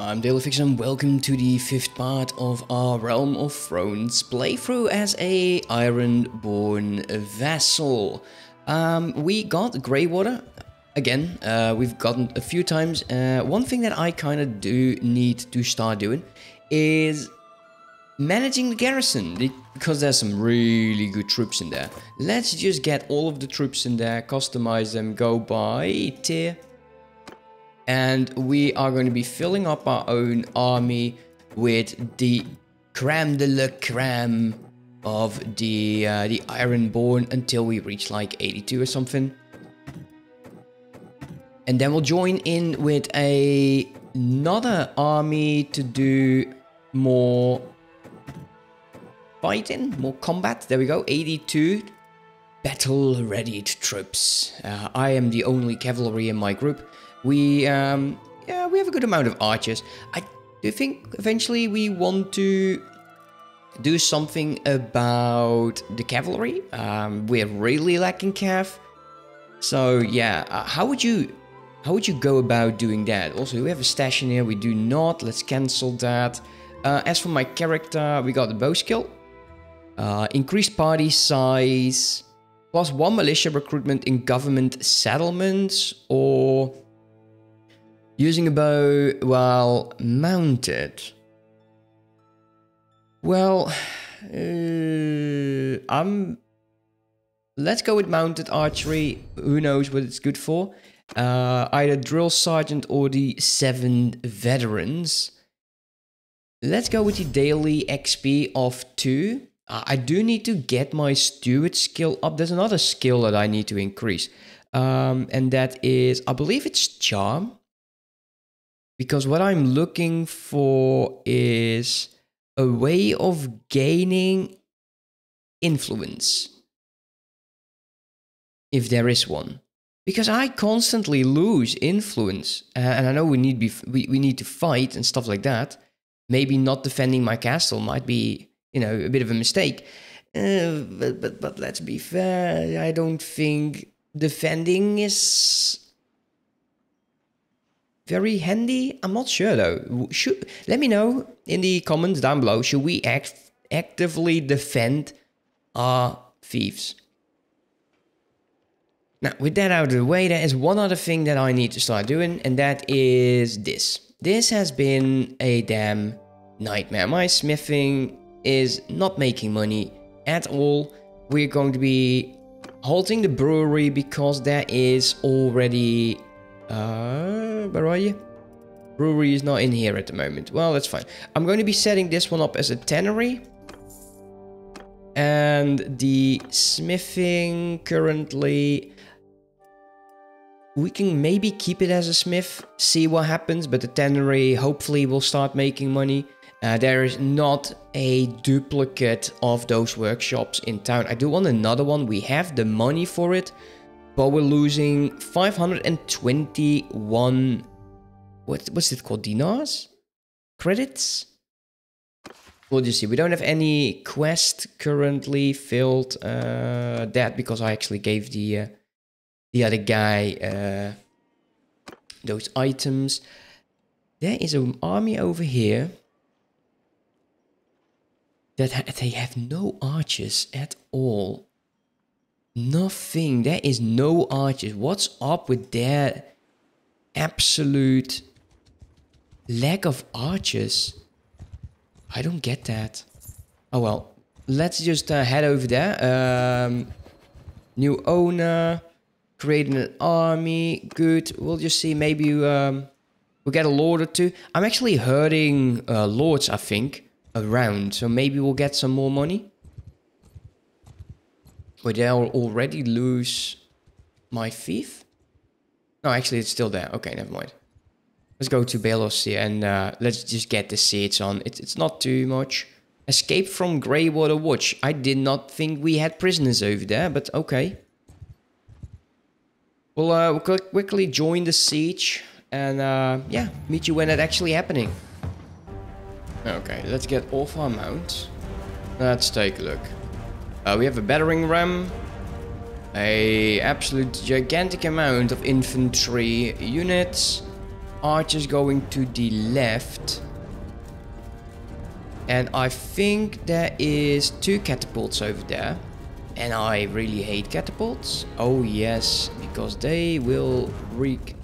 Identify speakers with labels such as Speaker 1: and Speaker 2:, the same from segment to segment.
Speaker 1: I'm Dailyfix and welcome to the fifth part of our Realm of Thrones playthrough as a Ironborn vassal. Um, we got Greywater. Again, uh, we've gotten a few times. Uh, one thing that I kind of do need to start doing is managing the garrison because there's some really good troops in there. Let's just get all of the troops in there, customize them, go by tier and we are going to be filling up our own army with the creme de la creme of the uh, the Ironborn until we reach like 82 or something. And then we'll join in with a another army to do more fighting, more combat. There we go, 82 battle-readied troops. Uh, I am the only cavalry in my group. We, um, yeah, we have a good amount of archers. I do think eventually we want to do something about the cavalry. Um, we're really lacking cav. So yeah, uh, how would you how would you go about doing that? Also, we have a stash in here. We do not. Let's cancel that. Uh, as for my character, we got the bow skill. Uh, increased party size. Plus one militia recruitment in government settlements. Or Using a bow while mounted. Well, uh, I'm. Let's go with mounted archery. Who knows what it's good for? Uh, either drill sergeant or the seven veterans. Let's go with the daily XP of two. Uh, I do need to get my steward skill up. There's another skill that I need to increase. Um, and that is, I believe it's charm. Because what I'm looking for is a way of gaining influence. If there is one. Because I constantly lose influence. Uh, and I know we need, we, we need to fight and stuff like that. Maybe not defending my castle might be, you know, a bit of a mistake. Uh, but, but, but let's be fair. I don't think defending is very handy. I'm not sure though. Should let me know in the comments down below. Should we act actively defend our fiefs? Now, with that out of the way, there is one other thing that I need to start doing, and that is this. This has been a damn nightmare. My smithing is not making money at all. We're going to be halting the brewery because there is already uh, where are you? Brewery is not in here at the moment. Well, that's fine. I'm going to be setting this one up as a tannery. And the smithing currently... We can maybe keep it as a smith, see what happens, but the tannery hopefully will start making money. Uh, there is not a duplicate of those workshops in town. I do want another one. We have the money for it, but we're losing 521 what what's it called dinars? Credits? We'll just see we don't have any quest currently filled uh that because i actually gave the uh, the other guy uh those items. There is an army over here that ha they have no archers at all Nothing. There is no archers. What's up with their absolute lack of archers? I don't get that. Oh well. Let's just uh, head over there. Um, new owner. Creating an army. Good. We'll just see. Maybe um, we'll get a lord or two. I'm actually herding uh, lords, I think, around. So maybe we'll get some more money. Would I already lose my fief? No, actually, it's still there. Okay, never mind. Let's go to Balos here and uh, let's just get the seeds on. It, it's not too much. Escape from Greywater Watch. I did not think we had prisoners over there, but okay. We'll, uh, we'll quickly join the siege and uh, yeah, meet you when it's actually happening. Okay, let's get off our mount. Let's take a look. Uh, we have a battering ram, a absolute gigantic amount of infantry units, archers going to the left. And I think there is two catapults over there. And I really hate catapults. Oh yes, because they will wreak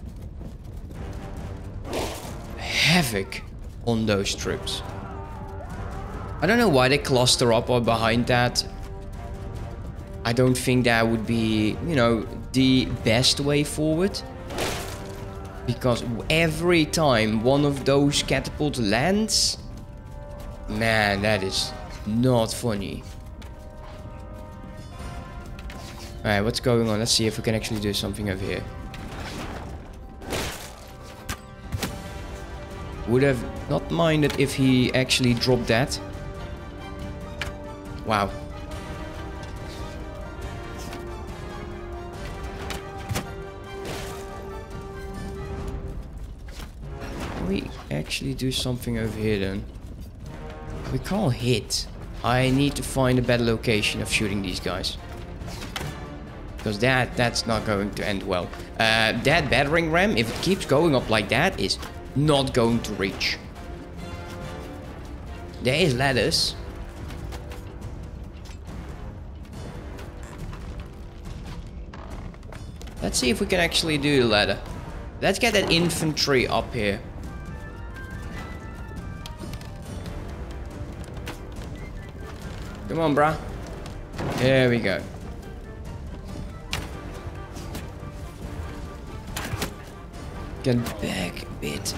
Speaker 1: havoc on those troops. I don't know why they cluster up behind that. I don't think that would be, you know, the best way forward. Because every time one of those catapults lands, man, that is not funny. Alright, what's going on? Let's see if we can actually do something over here. Would have not minded if he actually dropped that. Wow. Actually do something over here then? We can't hit. I need to find a better location of shooting these guys. Because that, that's not going to end well. Uh, that battering ram, if it keeps going up like that, is not going to reach. There is ladders. Let's see if we can actually do the ladder. Let's get that infantry up here. Come on, bruh. Here we go. Get back a bit.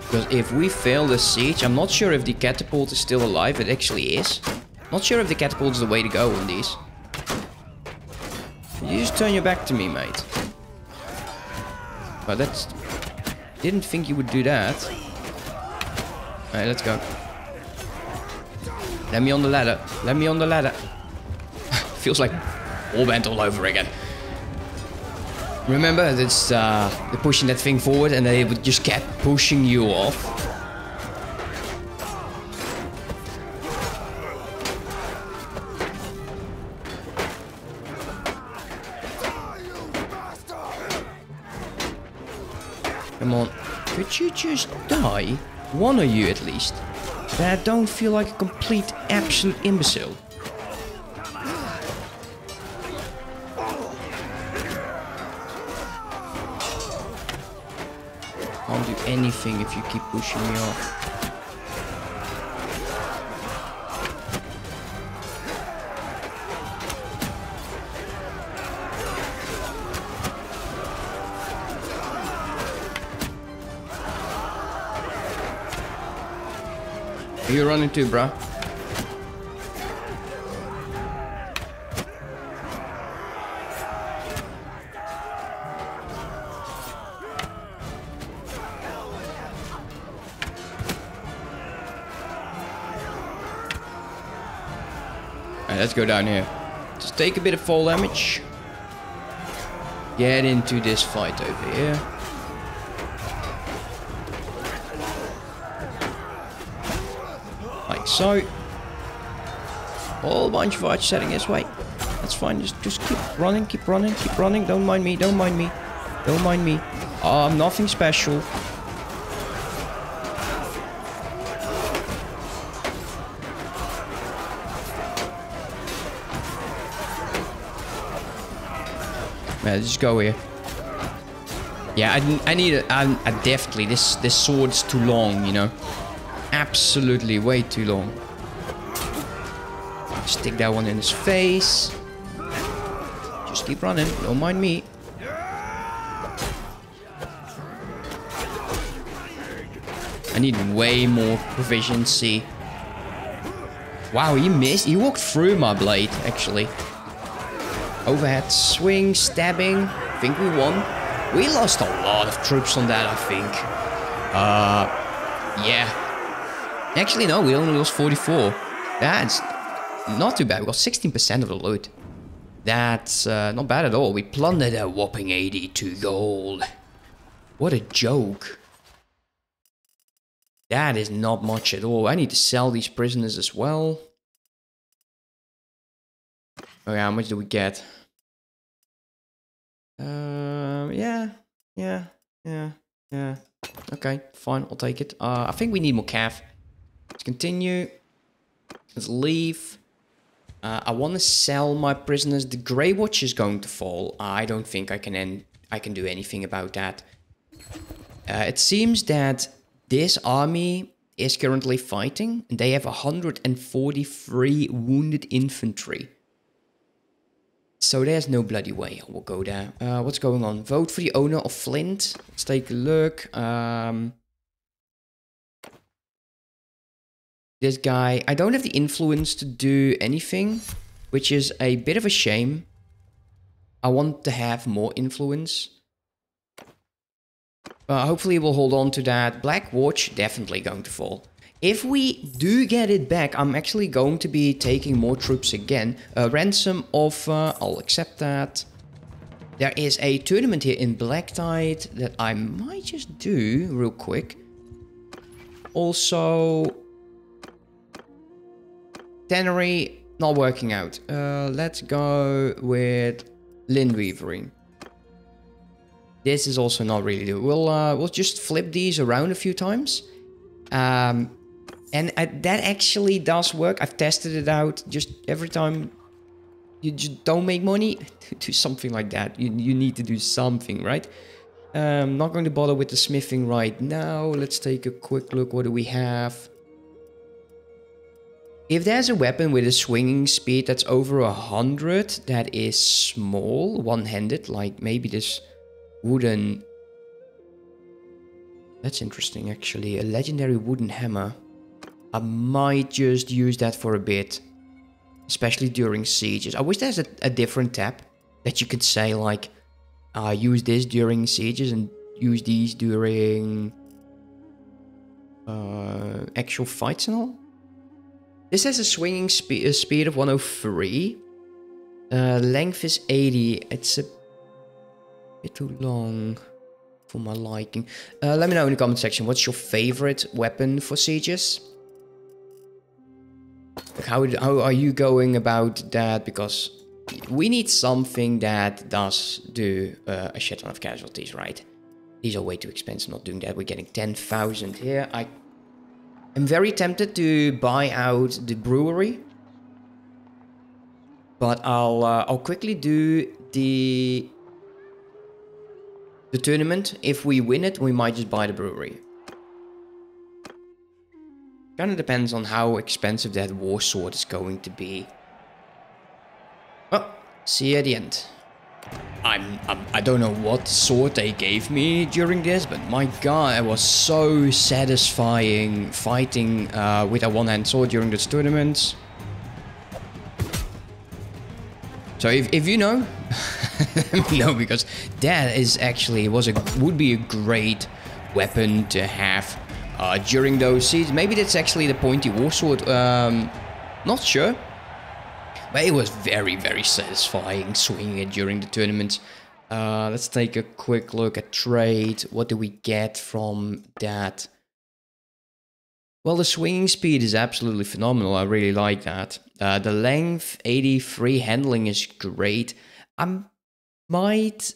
Speaker 1: Because if we fail the siege, I'm not sure if the catapult is still alive. It actually is. Not sure if the catapult is the way to go on these. You just turn your back to me, mate. But that's... Didn't think you would do that. Alright, let's go. Let me on the ladder. Let me on the ladder. Feels like Warband all over again. Remember, it's uh, they're pushing that thing forward and they would just kept pushing you off. Just die? One of you at least. That I don't feel like a complete absolute imbecile. Can't do anything if you keep pushing me off. You running too, bruh? Let's go down here. Just take a bit of fall damage. Get into this fight over here. So. Whole bunch of archers heading this way. That's fine. Just just keep running, keep running, keep running. Don't mind me, don't mind me. Don't mind me. I'm um, nothing special. Man, just go here. Yeah, I, I need a, I, I definitely, this, this sword's too long, you know. Absolutely way too long. Stick that one in his face. Just keep running, don't mind me. I need way more proficiency. Wow, he missed. He walked through my blade, actually. Overhead swing, stabbing. I think we won. We lost a lot of troops on that, I think. Uh, yeah. Actually, no, we only lost 44. That's not too bad. We got 16% of the loot. That's uh, not bad at all. We plundered a whopping 82 gold. What a joke. That is not much at all. I need to sell these prisoners as well. Okay, how much do we get? Um, yeah, yeah, yeah, yeah. Okay, fine, I'll take it. Uh, I think we need more cav. Continue. Let's leave. Uh, I want to sell my prisoners. The Grey Watch is going to fall. I don't think I can end. I can do anything about that. Uh, it seems that this army is currently fighting. And they have 143 wounded infantry. So there's no bloody way I will go there. Uh, what's going on? Vote for the owner of Flint. Let's take a look. Um, this guy, I don't have the influence to do anything, which is a bit of a shame. I want to have more influence. Hopefully we'll hold on to that. Black Watch, definitely going to fall. If we do get it back, I'm actually going to be taking more troops again. A ransom offer, I'll accept that. There is a tournament here in Blacktyde that I might just do real quick. Also, Tannery, not working out. Uh, let's go with Lindweavering. This is also not really do. We'll uh, we'll just flip these around a few times. Um, and uh, that actually does work. I've tested it out. Just every time you just don't make money, do something like that. You, you need to do something, right? Um, not going to bother with the smithing right now. Let's take a quick look. What do we have? If there's a weapon with a swinging speed that's over a hundred, that is small, one-handed, like maybe this wooden... That's interesting, actually. A legendary wooden hammer. I might just use that for a bit. Especially during sieges. I wish there's a, a different tab that you could say like, uh, use this during sieges and use these during uh, actual fights and all. This has a swinging spe a speed of 103. Uh, length is 80. It's a bit too long for my liking. Uh, let me know in the comment section, what's your favorite weapon for sieges? how, how are you going about that? Because we need something that does do uh, a shit ton of casualties, right? These are way too expensive not doing that. We're getting 10,000 here. I am very tempted to buy out the brewery. But I'll uh, I'll quickly do the the tournament. If we win it, we might just buy the brewery. Kind of depends on how expensive that war sword is going to be. Well, see you at the end. I'm, I'm I don't know what sword they gave me during this, but my god, it was so satisfying fighting uh, with a one-hand sword during this tournament. So if, if you know, let me know because that is actually was a would be a great weapon to have uh, during those seasons. Maybe that's actually the pointy war sword. Um, not sure. But it was very, very satisfying swinging it during the tournament. Uh, let's take a quick look at trade. What do we get from that? Well, the swinging speed is absolutely phenomenal. I really like that. Uh, the length, 83 handling is great. I might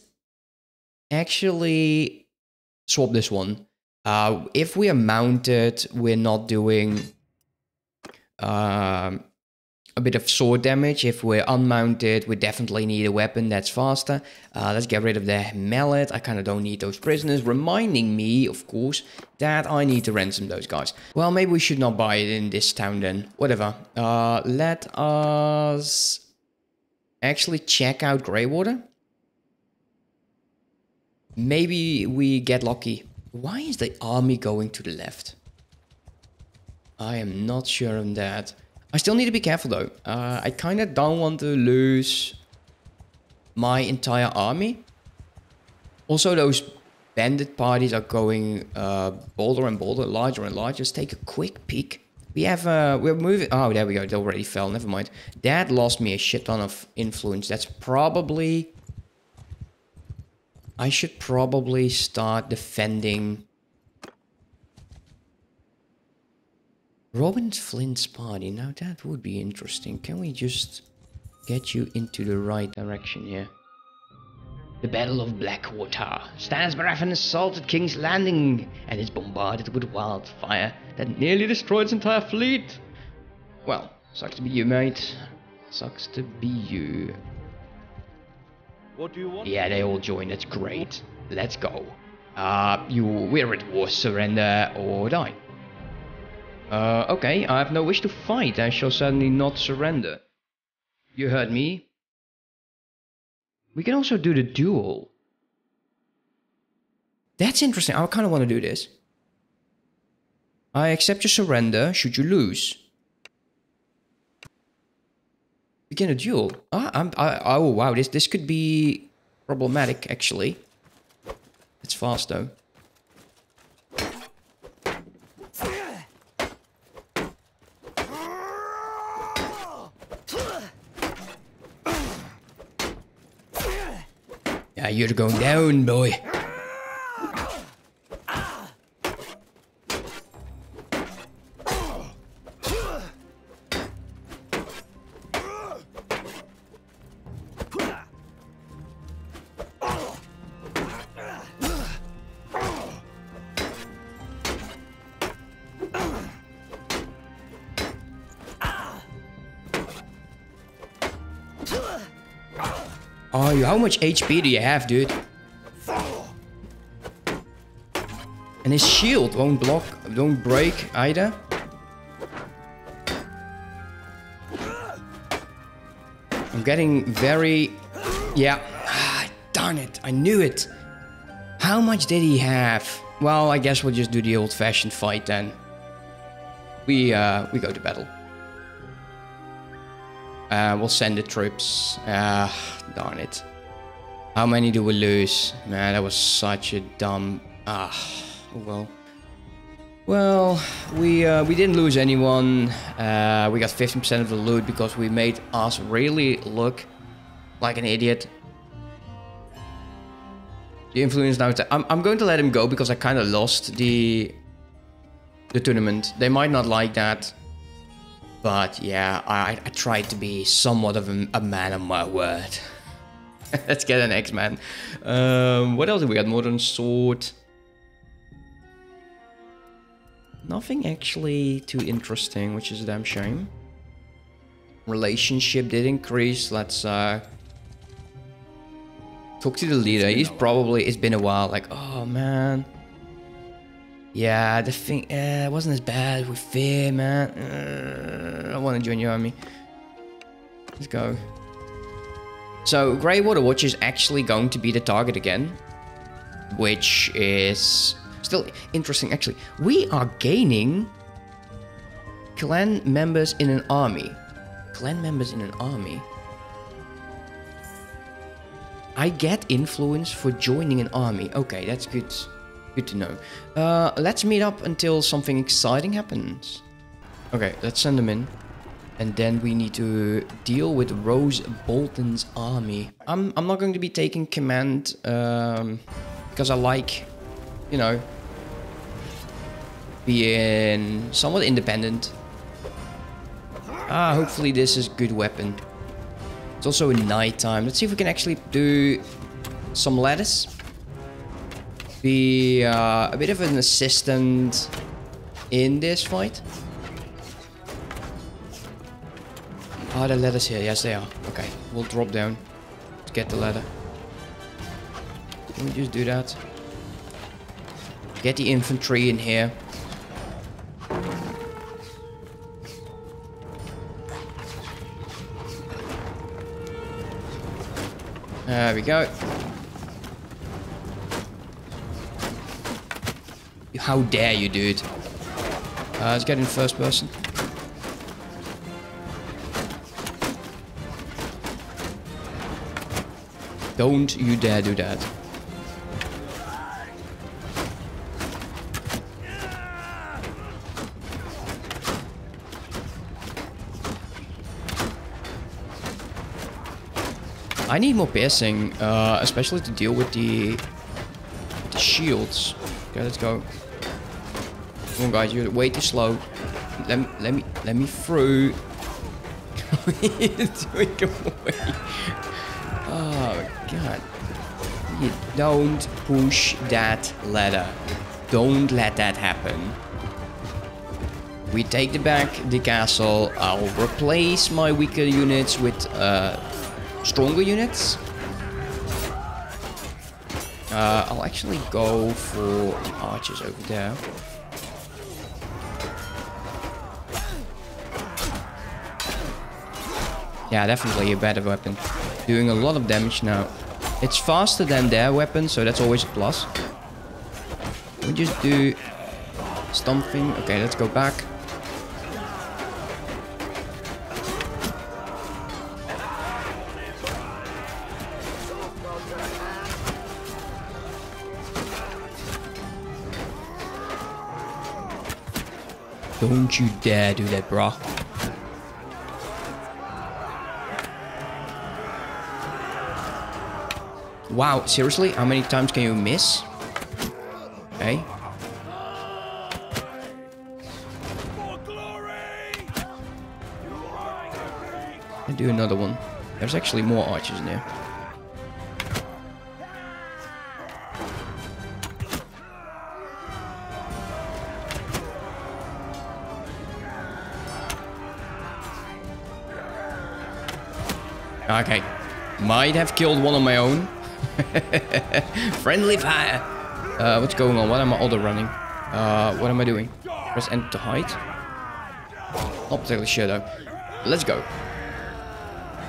Speaker 1: actually swap this one. Uh, if we are mounted, we're not doing uh, a bit of sword damage. If we're unmounted, we definitely need a weapon that's faster. Uh, let's get rid of the mallet. I kind of don't need those prisoners. Reminding me, of course, that I need to ransom those guys. Well, maybe we should not buy it in this town then. Whatever. Uh, let us actually check out Greywater. Maybe we get lucky. Why is the army going to the left? I am not sure on that. I still need to be careful though. Uh, I kind of don't want to lose my entire army. Also, those bandit parties are going uh, bolder and bolder, larger and larger. Just take a quick peek. We have, uh, we're moving. Oh, there we go. It already fell. Never mind. That lost me a shit ton of influence. That's probably I should probably start defending Robin Flint's party. Now that would be interesting. Can we just get you into the right direction here? The Battle of Blackwater. Stannis Baratheon assaulted King's Landing and is bombarded with wildfire that nearly destroyed its entire fleet. Well, sucks to be you, mate. Sucks to be you.
Speaker 2: What do you want?
Speaker 1: Yeah, they all join. That's great. Let's go. Uh, you, we're at war. Surrender or die. Uh, okay. I have no wish to fight. I shall certainly not surrender. You heard me. We can also do the duel. That's interesting. I kind of want to do this. I accept your surrender should you lose. Begin a duel. Ah, I'm, I, oh wow, this this could be problematic actually. It's fast though. You're going down, boy. Much HP do you have, dude? And his shield won't block, won't break either. I'm getting very... Yeah. Ah, darn it. I knew it. How much did he have? Well, I guess we'll just do the old-fashioned fight then. We, uh, we go to battle. Uh, we'll send the troops. Ah, darn it. How many do we lose? Man, that was such a dumb... Ah, well. Well, we uh, we didn't lose anyone. Uh, we got 15% of the loot because we made us really look like an idiot. The influence now... I'm, I'm going to let him go because I kind of lost the the tournament. They might not like that. But yeah, I, I tried to be somewhat of a, a man of my word. Let's get an X-Man. Um, what else have we got? Modern Sword. Nothing actually too interesting, which is a damn shame. Relationship did increase. Let's uh, talk to the leader. He's probably, it's been a while, like, oh man. Yeah, the thing, uh, it wasn't as bad with Fear, man. Uh, I want to join your army. Let's go. So, Greywater Watch is actually going to be the target again. Which is still interesting, actually. We are gaining clan members in an army. Clan members in an army. I get influence for joining an army. Okay, that's good. Good to know. Uh, let's meet up until something exciting happens. Okay, let's send them in. And then we need to deal with Roose Bolton's army. I'm, I'm not going to be taking command um, because I like, you know, being somewhat independent. Ah, hopefully this is good weapon. It's also night time. Let's see if we can actually do some lettuce be uh, a bit of an assistant in this fight. Are the ladders here? Yes, they are. Okay, we'll drop down to get the ladder. Can we just do that? Get the infantry in here. There we go. How dare you, dude? Uh, let's get in first person. Don't you dare do that. I need more piercing, uh, especially to deal with the, the shields. Okay, let's go. Come on, guys, you're way too slow. let me, let me, let me through. doing away. Oh, God. You don't push that ladder. Don't let that happen. We take the back the castle. I'll replace my weaker units with uh, stronger units. Uh, I'll actually go for the archers over there. Yeah, definitely a better weapon. Doing a lot of damage now. It's faster than their weapon, so that's always a plus. We just do something. Okay, let's go back. Don't you dare do that, brah. Wow, seriously? How many times can you miss? Okay. And do another one. There's actually more archers in there. Okay. Might have killed one on my own. Friendly fire. Uh, what's going on? What am I auto running? Uh, what am I doing? Press enter to hide. Not particularly sure though. Let's go.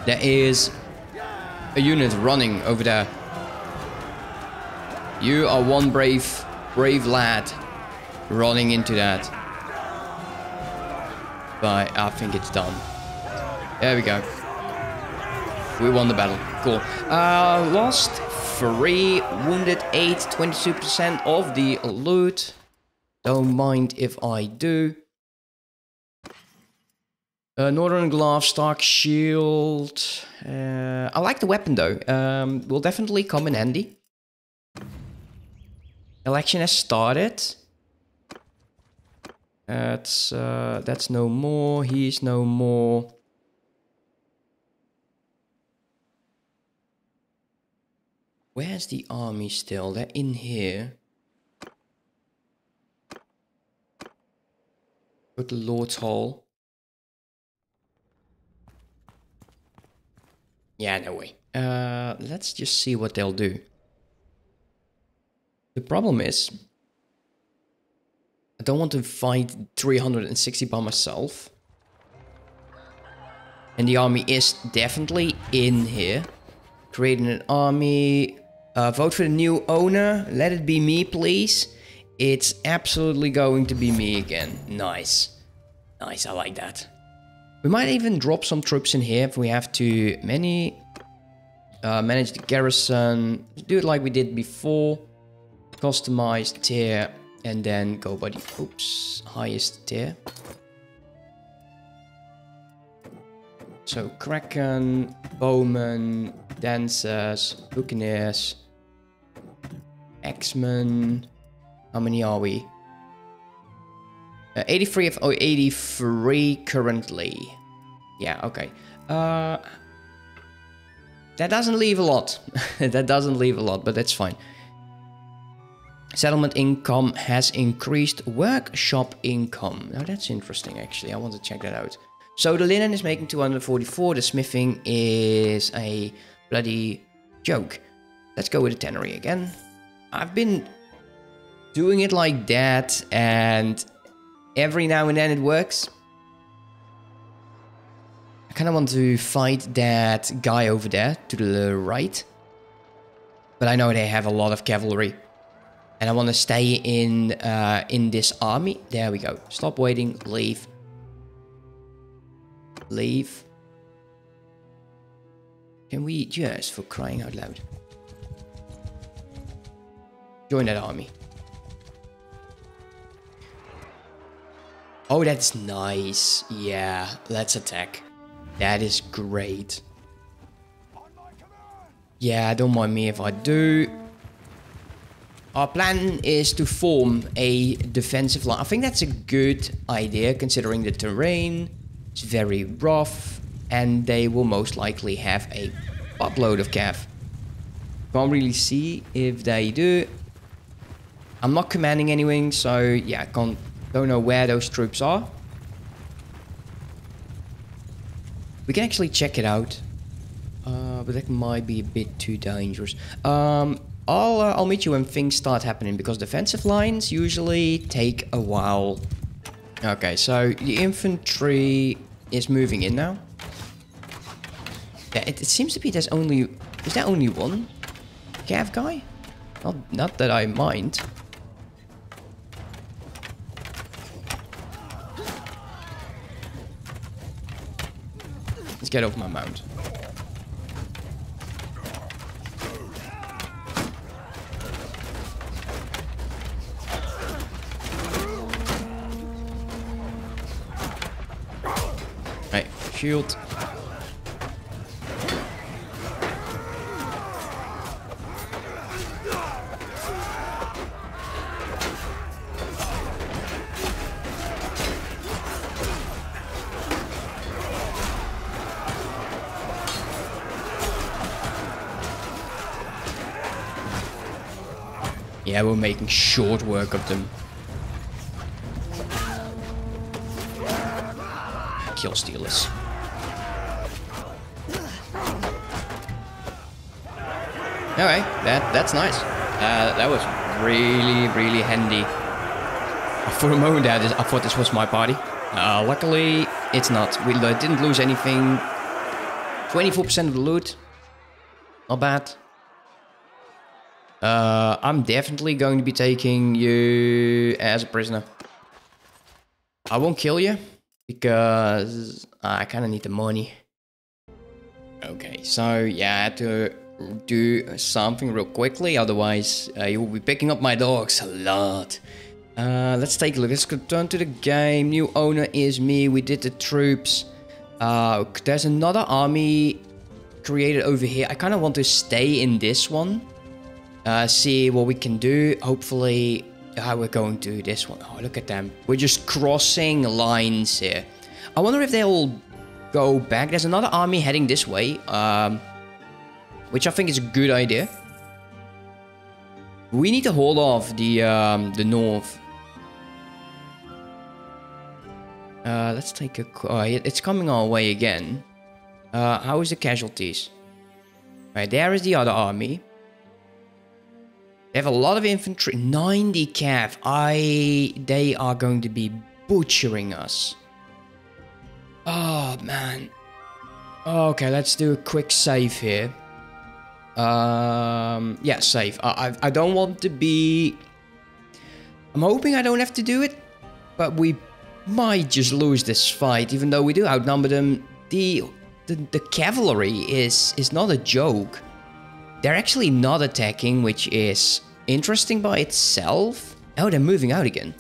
Speaker 1: There is a unit running over there. You are one brave, brave lad running into that. But I think it's done. There we go. We won the battle. Cool. Uh, lost 3, wounded 8, 22% of the loot. Don't mind if I do. Uh, Northern Glove, Stark Shield. Uh, I like the weapon though. Um, will definitely come in handy. Election has started. That's uh, that's no more. He's no more. Where's the army still? They're in here. Go to Lord's Hall. Yeah, no way. Uh, let's just see what they'll do. The problem is... I don't want to fight 360 by myself. And the army is definitely in here. Creating an army. Uh, vote for the new owner. Let it be me, please. It's absolutely going to be me again. Nice. Nice, I like that. We might even drop some troops in here if we have to. Many. Uh, manage the garrison. Do it like we did before. Customize tier. And then go by the oops, highest tier. So Kraken, Bowman, Dancers, Buccaneers, Axemen. How many are we? Uh, 83 of oh, 83 currently. Yeah, okay. Uh, that doesn't leave a lot. that doesn't leave a lot, but that's fine. Settlement income has increased. Workshop income. Now that's interesting, actually. I want to check that out. So the linen is making 244. The smithing is a bloody joke. Let's go with the tannery again. I've been doing it like that and every now and then it works. I kind of want to fight that guy over there to the right. But I know they have a lot of cavalry. And I want to stay in uh, in this army. There we go. Stop waiting. Leave. Leave. Can we just, for crying out loud, join that army? Oh, that's nice. Yeah, let's attack. That is great. Yeah, don't mind me if I do. our plan is to form a defensive line. I think that's a good idea considering the terrain. It's very rough and they will most likely have a buttload of cav. Can't really see if they do. I'm not commanding anything, so yeah, don't know where those troops are. We can actually check it out. Uh, but that might be a bit too dangerous. Um, I'll, uh, I'll meet you when things start happening, because defensive lines usually take a while. Okay, so the infantry is moving in now. Yeah, it, it seems to be there's only... Is there only one cav guy? Not, not that I mind. Get off my mount. Right, shield. Yeah, we're making short work of them. Kill stealers. Alright, that that's nice. Uh, that was really, really handy. For a moment there, I thought this was my party. Uh, luckily, it's not. We didn't lose anything. 24% of the loot. Not bad. Uh, I'm definitely going to be taking you as a prisoner. I won't kill you because I kind of need the money. Okay, so yeah, I had to do something real quickly, otherwise uh, you will be picking up my dogs a lot. Uh, let's take a look. Let's return to the game. New owner is me. We did the troops. Uh, there's another army created over here. I kind of want to stay in this one uh, see what we can do. Hopefully, uh, we're going to do this one. Oh, look at them. We're just crossing lines here. I wonder if they'll go back. There's another army heading this way, um, which I think is a good idea. We need to hold off the um, the north. Uh, let's take a... Oh, it's coming our way again. Uh, how is the casualties? Right, there is the other army. They have a lot of infantry. 90 cav. I... They are going to be butchering us. Oh, man. Okay, let's do a quick save here. Um, yeah, save. I, I, I don't want to be... I'm hoping I don't have to do it. But we might just lose this fight, even though we do outnumber them. The, the, the cavalry is, is not a joke. They're actually not attacking, which is interesting by itself. Oh, they're moving out again.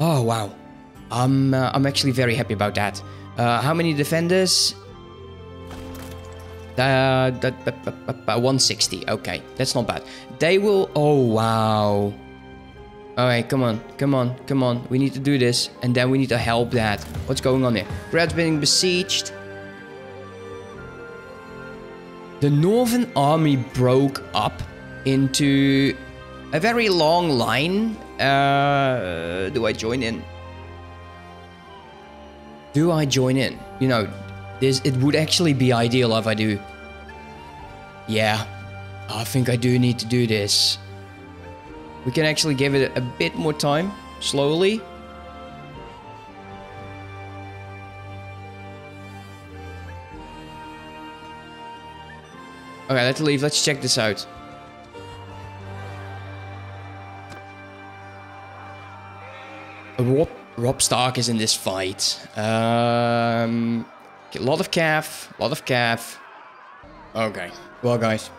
Speaker 1: Oh, wow. I'm, uh, I'm actually very happy about that. Uh, how many defenders? Uh, 160. Okay, that's not bad. They will... Oh, wow. Alright, come on, come on, come on. We need to do this. And then we need to help that. What's going on here? Grad's being besieged. The Northern Army broke up into a very long line. Uh, do I join in? Do I join in? You know, it would actually be ideal if I do. Yeah, I think I do need to do this. We can actually give it a bit more time, slowly. Okay, let's leave. Let's check this out. Rob, Robb Stark is in this fight. Um, a lot of cav, a lot of cav. Okay, well guys,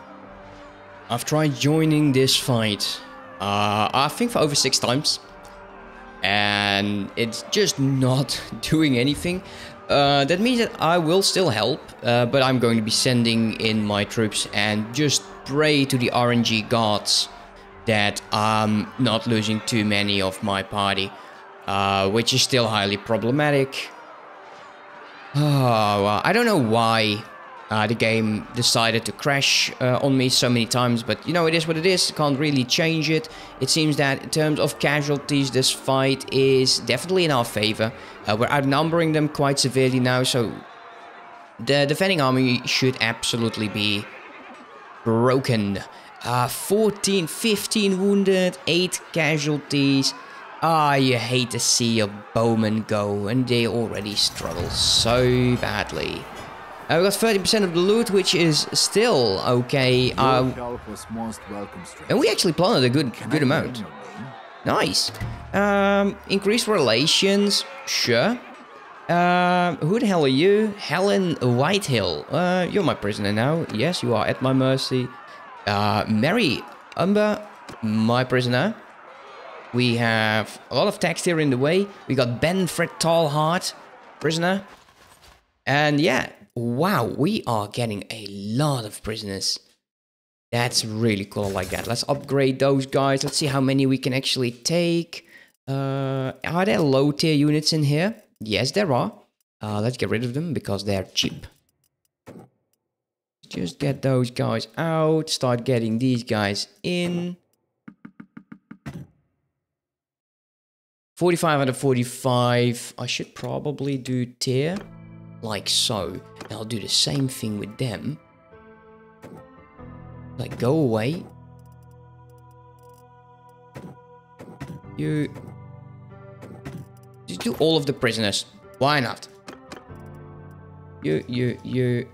Speaker 1: I've tried joining this fight, uh, I think for over six times. And it's just not doing anything. Uh, that means that I will still help, uh, but I'm going to be sending in my troops and just pray to the RNG gods that I'm not losing too many of my party, uh, which is still highly problematic. Oh, well, I don't know why uh, the game decided to crash uh, on me so many times, but you know, it is what it is. Can't really change it. It seems that in terms of casualties, this fight is definitely in our favor. Uh, we're outnumbering them quite severely now, so the defending army should absolutely be broken. Uh, 14, 15 wounded, 8 casualties. Ah, you hate to see your bowmen go, and they already struggle so badly. Uh, we got 30% of the loot, which is still okay. Uh, and we actually planted a good good amount. Nice. Um, increased relations, sure. Um, who the hell are you? Helen Whitehill. Uh, you're my prisoner now. Yes, you are at my mercy. Uh, Mary Umber, my prisoner. We have a lot of text here in the way. We got Benfred Tallhart, prisoner. And yeah, wow, we are getting a lot of prisoners. That's really cool like that. Let's upgrade those guys. Let's see how many we can actually take. Uh, are there low tier units in here? Yes, there are. Uh, let's get rid of them because they're cheap. Just get those guys out. Start getting these guys in. 45 out of 45. I should probably do tier like so. And I'll do the same thing with them. Like, go away. You just do all of the prisoners. Why not? You, you, you...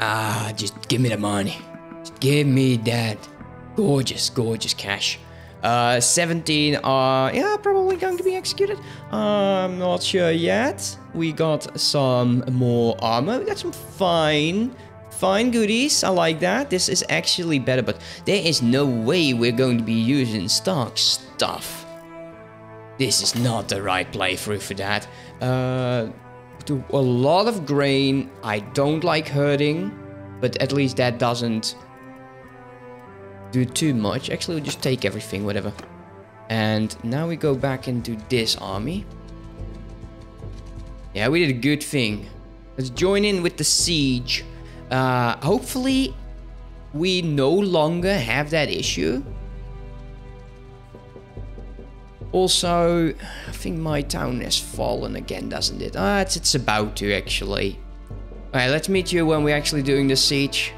Speaker 1: Ah, just give me the money. Just give me that gorgeous, gorgeous cash. Uh, 17 are, yeah, probably going to be executed. I'm not sure yet. We got some more armor. We got some fine Fine goodies, I like that. This is actually better, but there is no way we're going to be using stock stuff. This is not the right playthrough for that. Uh, a lot of grain. I don't like herding, but at least that doesn't do too much. Actually, we'll just take everything, whatever. And now we go back into this army. Yeah, we did a good thing. Let's join in with the siege. Uh, hopefully, we no longer have that issue. Also, I think my town has fallen again, doesn't it? Ah, it's, it's about to, actually. Alright, let's meet you when we're actually doing the siege.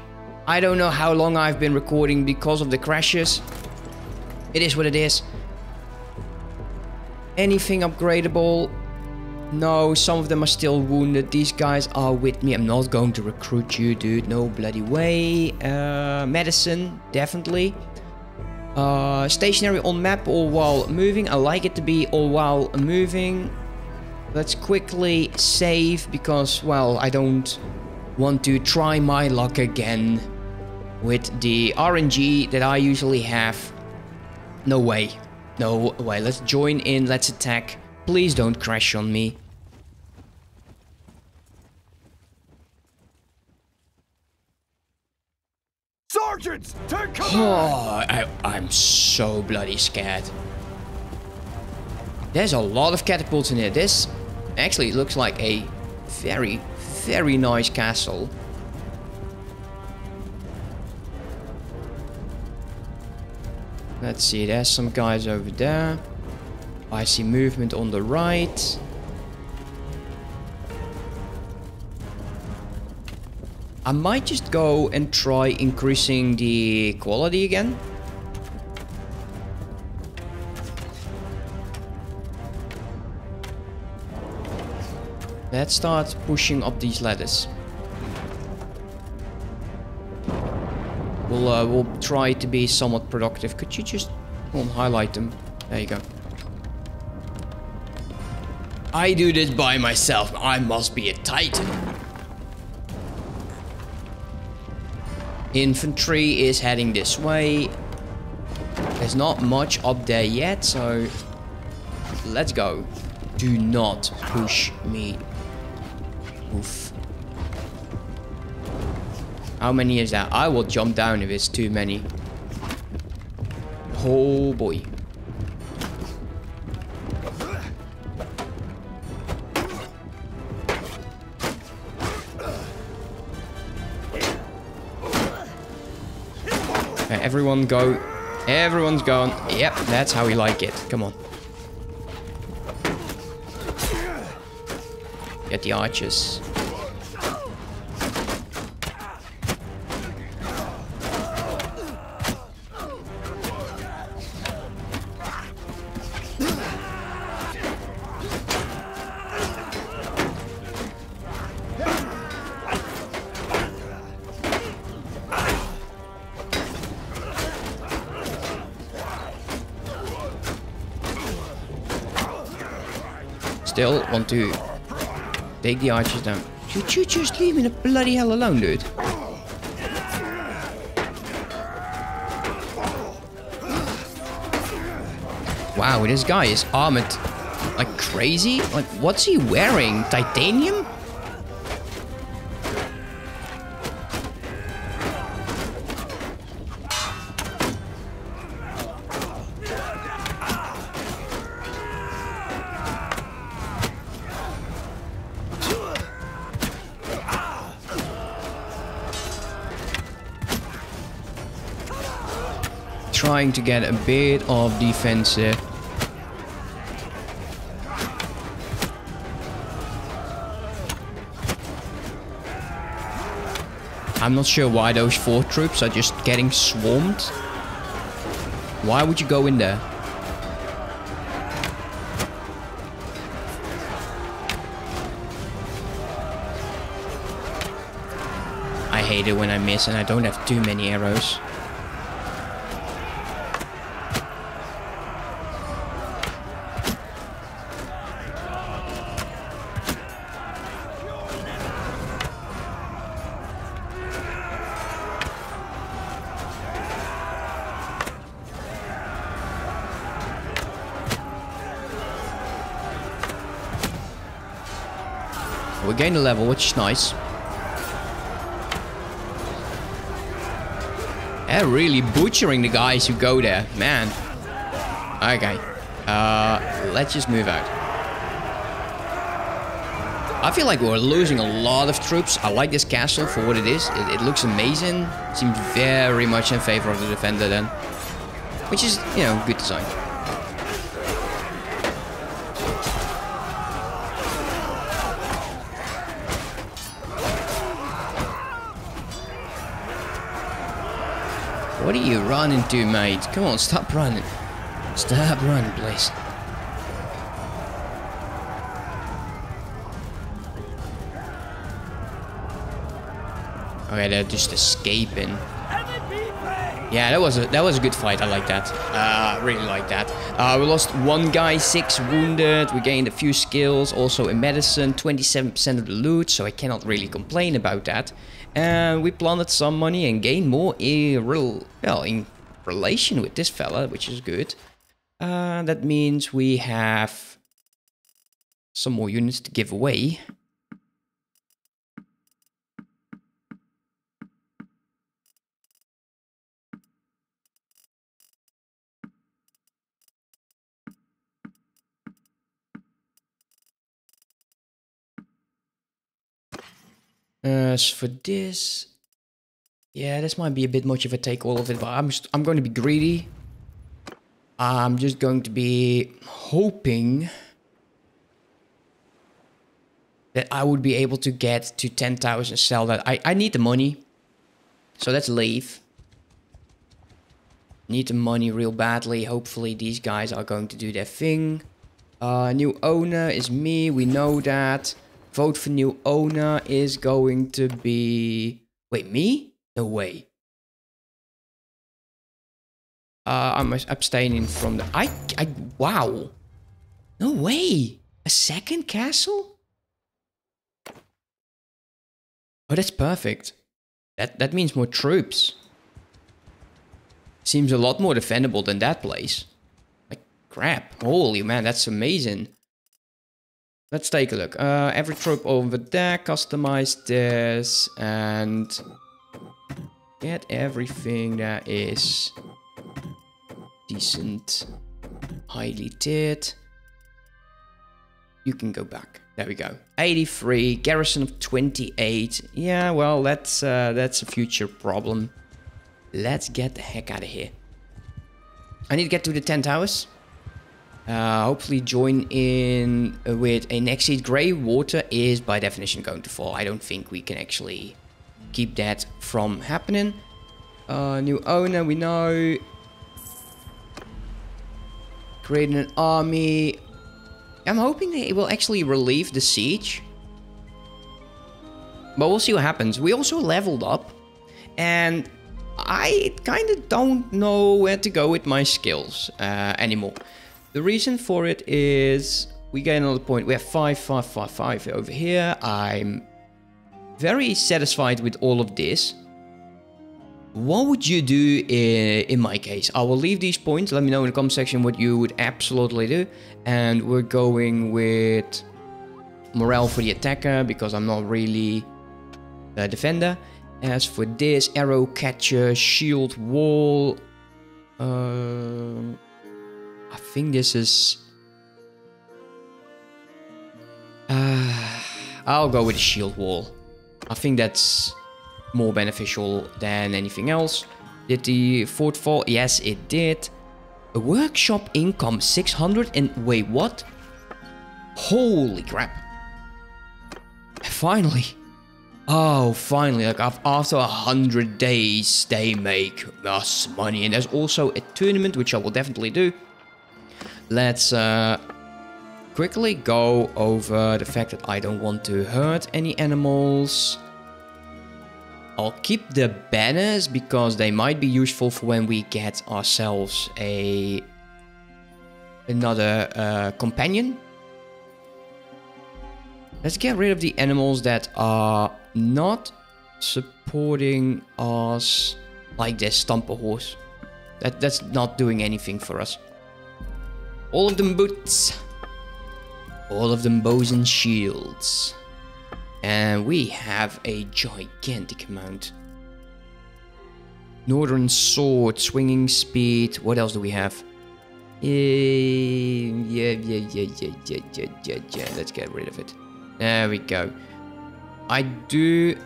Speaker 1: I don't know how long I've been recording because of the crashes. It is what it is. Anything upgradable, no, some of them are still wounded. These guys are with me. I'm not going to recruit you, dude. No bloody way. Uh, medicine, definitely. Uh, stationary on map or while moving. I like it to be all while moving. Let's quickly save because, well, I don't want to try my luck again with the RNG that I usually have. No way. No way. Let's join in. Let's attack. Please don't crash on me.
Speaker 3: Sergeants, take command!
Speaker 1: Oh, I, I'm so bloody scared. There's a lot of catapults in here. This actually looks like a very, very nice castle. Let's see, there's some guys over there. I see movement on the right. I might just go and try increasing the quality again. Let's start pushing up these ladders. We'll, uh, we'll try to be somewhat productive. Could you just highlight them? There you go. I do this by myself. I must be a titan. Infantry is heading this way. There's not much up there yet, so let's go. Do not push me. Oof. How many is that? I will jump down if it's too many. Oh boy. Everyone go. Everyone's gone. Yep, that's how we like it. Come on. Get the archers. Still want to take the archers down. Should you just leave me the bloody hell alone, dude? Wow, this guy is armored like crazy. Like, what's he wearing? Titanium? Trying to get a bit of defense here. I'm not sure why those four troops are just getting swarmed. Why would you go in there? I hate it when I miss and I don't have too many arrows. We gained a level, which is nice. They're really butchering the guys who go there, man. Okay, uh, let's just move out. I feel like we're losing a lot of troops. I like this castle for what it is. It, it looks amazing. Seems very much in favor of the defender then. Which is, you know, good design. What are you running to, mate? Come on, stop running. Stop running, please. Okay, they're just escaping. Yeah, that was a that was a good fight. I like that. Uh, really like that. Uh, we lost one guy, six wounded. We gained a few skills, also in medicine, 27% of the loot. So I cannot really complain about that. And we planted some money and gained more in real well in relation with this fella, which is good. Uh, that means we have some more units to give away. As for this, yeah, this might be a bit much if I take all of it, but I'm I'm going to be greedy. I'm just going to be hoping that I would be able to get to 10,000 sell that. I, I need the money. So let's leave. Need the money real badly. Hopefully these guys are going to do their thing. Uh, new owner is me. We know that. Vote for new owner is going to be... Wait, me? No way. Uh, I'm abstaining from the... I, I... Wow. No way. A second castle? Oh, that's perfect. That, that means more troops. Seems a lot more defendable than that place. Like, crap. Holy man, that's amazing. Let's take a look. Uh, every troop over there, customize this, and Get everything that is decent, highly tiered. You can go back. There we go. 83, garrison of 28. Yeah, well, that's uh, that's a future problem. Let's get the heck out of here. I need to get to the 10 towers. Uh, hopefully join in with a next Nexus Grey. Water is by definition going to fall. I don't think we can actually keep that from happening. Uh, new owner, we know. Creating an army. I'm hoping they will actually relieve the siege. But we'll see what happens. We also leveled up. And I kind of don't know where to go with my skills uh, anymore. The reason for it is we get another point. We have 5, 5, 5, 5 over here. I'm very satisfied with all of this. What would you do in, in my case? I will leave these points. Let me know in the comment section what you would absolutely do. And we're going with morale for the attacker because I'm not really a defender. As for this, arrow catcher, shield wall. Uh, I think this is... Uh, I'll go with the shield wall. I think that's more beneficial than anything else. Did the fort fall? Yes, it did. A workshop income 600 and wait, what? Holy crap. Finally. Oh, finally, like after a hundred days, they make us money. And there's also a tournament, which I will definitely do. Let's uh, quickly go over the fact that I don't want to hurt any animals. I'll keep the banners because they might be useful for when we get ourselves a another uh, companion. Let's get rid of the animals that are not supporting us like this sumpter horse. That, that's not doing anything for us. All of them boots. All of them bows and shields. And we have a gigantic amount. Northern sword, swinging speed. What else do we have? Eh, yeah, yeah, yeah, yeah, yeah, yeah, yeah, yeah, yeah. Let's get rid of it. There we go. I do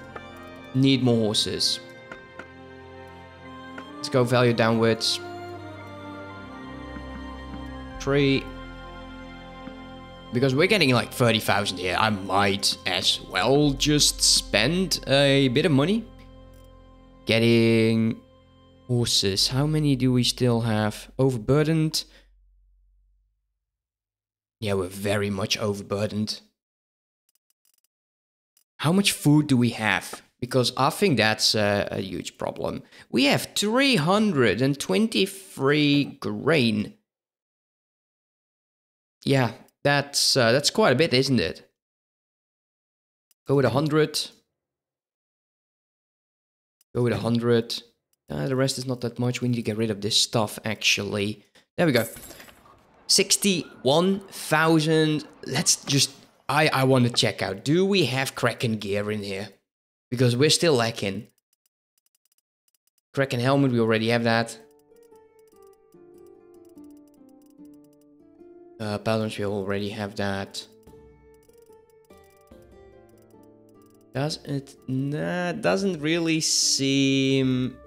Speaker 1: need more horses. Let's go value downwards. Three. Because we're getting like 30,000 here, I might as well just spend a bit of money. Getting horses. How many do we still have? Overburdened. Yeah, we're very much overburdened. How much food do we have? Because I think that's a, a huge problem. We have 323 grain. Yeah, that's uh, that's quite a bit, isn't it? Go with a 100. Go with a 100. Uh, the rest is not that much. We need to get rid of this stuff, actually. There we go. 61,000. Let's just... I, I want to check out. Do we have Kraken gear in here? Because we're still lacking. Kraken helmet, we already have that. Uh, balance, we already have that. Does it? Nah, doesn't really seem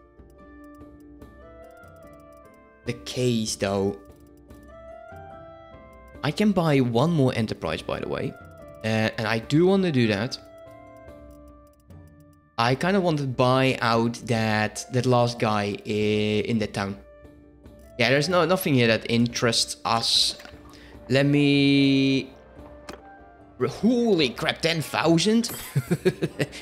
Speaker 1: the case though. I can buy one more enterprise, by the way, uh, and I do want to do that. I kind of want to buy out that that last guy in the town. Yeah, there's no nothing here that interests us let me... Holy crap, 10,000?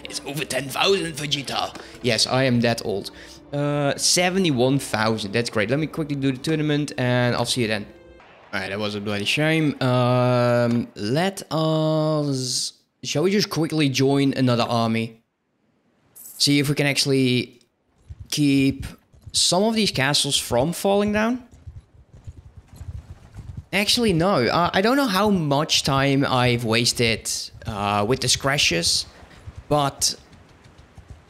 Speaker 1: it's over 10,000, Vegeta. Yes, I am that old. Uh, 71,000, that's great. Let me quickly do the tournament and I'll see you then. Alright, that was a bloody shame. Um, let us... Shall we just quickly join another army? See if we can actually keep some of these castles from falling down? Actually, no. Uh, I don't know how much time I've wasted uh, with the scratches, but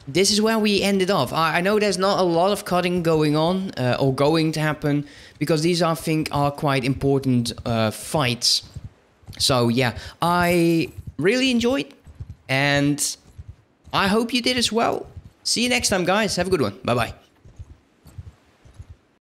Speaker 1: this is where we ended off. I, I know there's not a lot of cutting going on uh, or going to happen because these I think are quite important uh, fights. So yeah, I really enjoyed and I hope you did as well. See you next time, guys. Have a good one. Bye bye.